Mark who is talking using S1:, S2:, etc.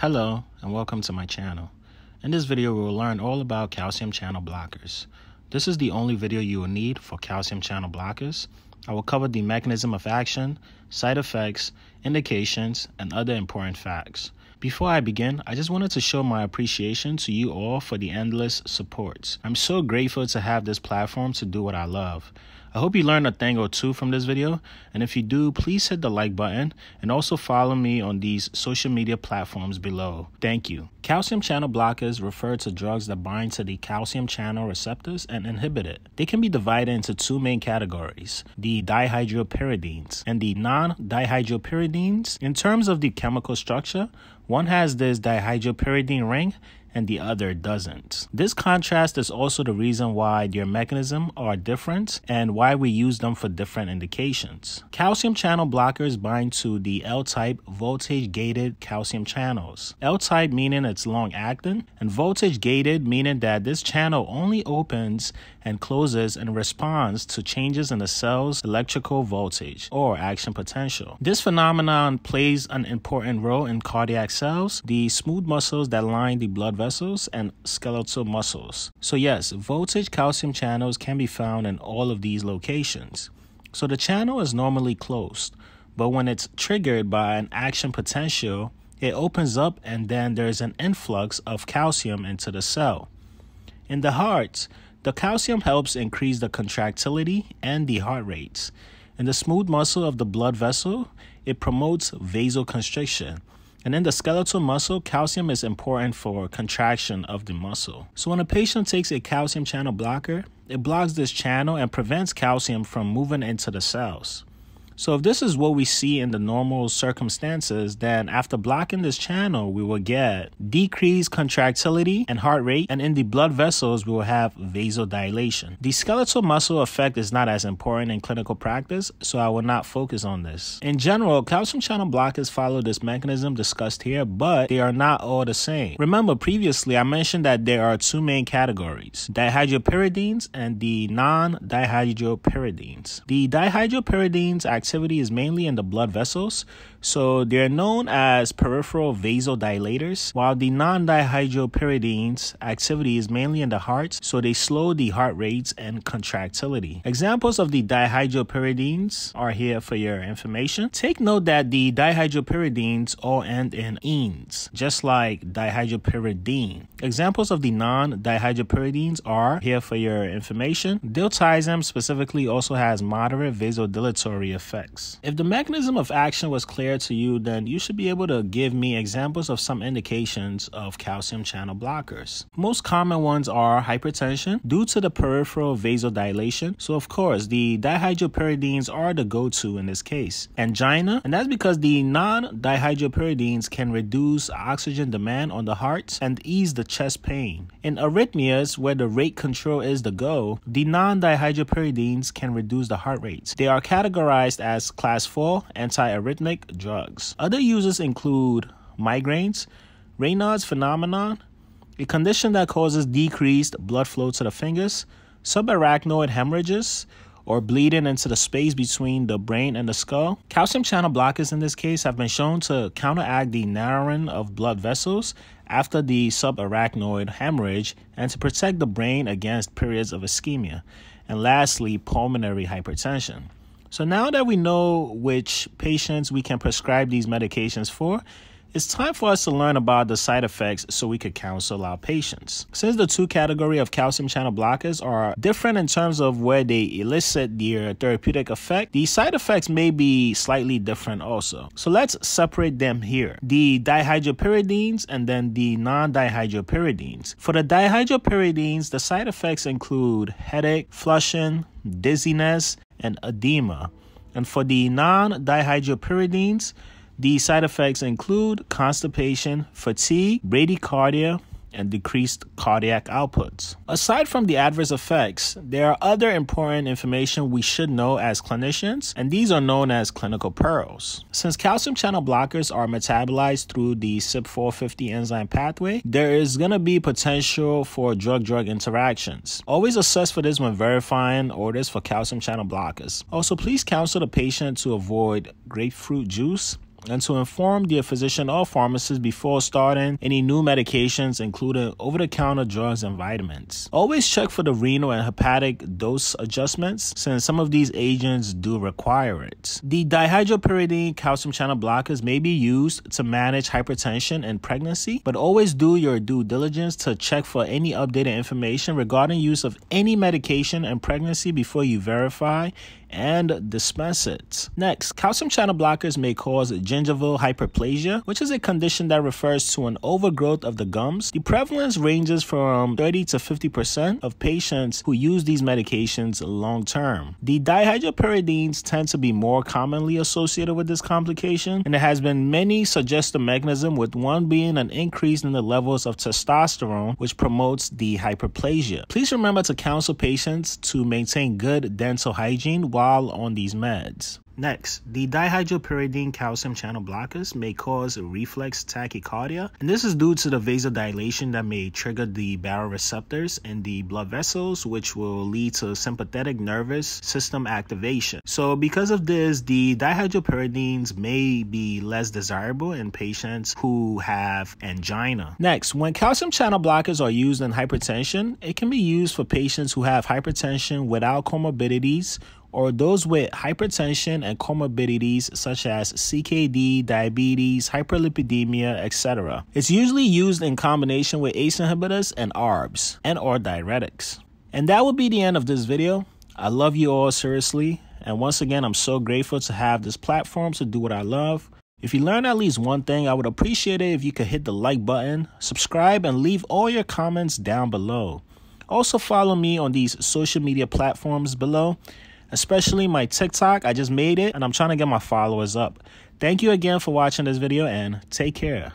S1: Hello and welcome to my channel. In this video we will learn all about calcium channel blockers. This is the only video you will need for calcium channel blockers. I will cover the mechanism of action, side effects, indications, and other important facts. Before I begin, I just wanted to show my appreciation to you all for the endless support. I'm so grateful to have this platform to do what I love. I hope you learned a thing or two from this video, and if you do, please hit the like button and also follow me on these social media platforms below. Thank you. Calcium channel blockers refer to drugs that bind to the calcium channel receptors and inhibit it. They can be divided into two main categories, the dihydropyridines and the non-dihydropyridines. In terms of the chemical structure, one has this dihydropyridine ring and the other doesn't. This contrast is also the reason why their mechanism are different and why we use them for different indications. Calcium channel blockers bind to the L-type voltage-gated calcium channels. L-type meaning it's long-acting and voltage-gated meaning that this channel only opens and closes in response to changes in the cell's electrical voltage or action potential. This phenomenon plays an important role in cardiac cells, the smooth muscles that line the blood vessels, and skeletal muscles. So, yes, voltage calcium channels can be found in all of these locations. So, the channel is normally closed, but when it's triggered by an action potential, it opens up and then there's an influx of calcium into the cell. In the heart, the calcium helps increase the contractility and the heart rates. In the smooth muscle of the blood vessel, it promotes vasoconstriction, and in the skeletal muscle, calcium is important for contraction of the muscle. So when a patient takes a calcium channel blocker, it blocks this channel and prevents calcium from moving into the cells. So if this is what we see in the normal circumstances, then after blocking this channel, we will get decreased contractility and heart rate, and in the blood vessels, we will have vasodilation. The skeletal muscle effect is not as important in clinical practice, so I will not focus on this. In general, calcium channel blockers follow this mechanism discussed here, but they are not all the same. Remember, previously I mentioned that there are two main categories, dihydropyridines and the non-dihydropyridines. The dihydropyridines act activity is mainly in the blood vessels, so they're known as peripheral vasodilators, while the non-dihydropyridines activity is mainly in the heart, so they slow the heart rates and contractility. Examples of the dihydropyridines are here for your information. Take note that the dihydropyridines all end in ines, just like dihydropyridine. Examples of the non-dihydropyridines are here for your information. Diltiazem specifically also has moderate vasodilatory effects effects. If the mechanism of action was clear to you, then you should be able to give me examples of some indications of calcium channel blockers. Most common ones are hypertension due to the peripheral vasodilation. So of course, the dihydropyridines are the go-to in this case. Angina, and that's because the non-dihydropyridines can reduce oxygen demand on the heart and ease the chest pain. In arrhythmias, where the rate control is the go, the non-dihydropyridines can reduce the heart rates. They are categorized as class 4 antiarrhythmic drugs. Other uses include migraines, Raynaud's phenomenon, a condition that causes decreased blood flow to the fingers, subarachnoid hemorrhages, or bleeding into the space between the brain and the skull. Calcium channel blockers in this case have been shown to counteract the narrowing of blood vessels after the subarachnoid hemorrhage and to protect the brain against periods of ischemia. And lastly, pulmonary hypertension. So now that we know which patients we can prescribe these medications for, it's time for us to learn about the side effects so we could counsel our patients. Since the two category of calcium channel blockers are different in terms of where they elicit their therapeutic effect, the side effects may be slightly different also. So let's separate them here. The dihydropyridines and then the non-dihydropyridines. For the dihydropyridines, the side effects include headache, flushing, dizziness, and edema. And for the non dihydropyridines, the side effects include constipation, fatigue, bradycardia, and decreased cardiac outputs. Aside from the adverse effects, there are other important information we should know as clinicians, and these are known as clinical pearls. Since calcium channel blockers are metabolized through the CYP450 enzyme pathway, there is going to be potential for drug-drug interactions. Always assess for this when verifying orders for calcium channel blockers. Also, please counsel the patient to avoid grapefruit juice, and to inform the physician or pharmacist before starting any new medications, including over the counter drugs and vitamins. Always check for the renal and hepatic dose adjustments, since some of these agents do require it. The dihydropyridine calcium channel blockers may be used to manage hypertension in pregnancy, but always do your due diligence to check for any updated information regarding use of any medication in pregnancy before you verify and dispense it. Next, calcium channel blockers may cause gingival hyperplasia, which is a condition that refers to an overgrowth of the gums. The prevalence ranges from 30 to 50% of patients who use these medications long term. The dihydropyridines tend to be more commonly associated with this complication, and there has been many suggested mechanism with one being an increase in the levels of testosterone, which promotes the hyperplasia. Please remember to counsel patients to maintain good dental hygiene while on these meds. Next, the dihydropyridine calcium channel blockers may cause reflex tachycardia, and this is due to the vasodilation that may trigger the baroreceptors in the blood vessels, which will lead to sympathetic nervous system activation. So, because of this, the dihydropyridines may be less desirable in patients who have angina. Next, when calcium channel blockers are used in hypertension, it can be used for patients who have hypertension without comorbidities or those with hypertension and comorbidities such as CKD, diabetes, hyperlipidemia, etc. It's usually used in combination with ACE inhibitors and ARBs and or diuretics. And that will be the end of this video. I love you all seriously. And once again, I'm so grateful to have this platform to do what I love. If you learned at least one thing, I would appreciate it if you could hit the like button, subscribe, and leave all your comments down below. Also, follow me on these social media platforms below especially my TikTok. I just made it and I'm trying to get my followers up. Thank you again for watching this video and take care.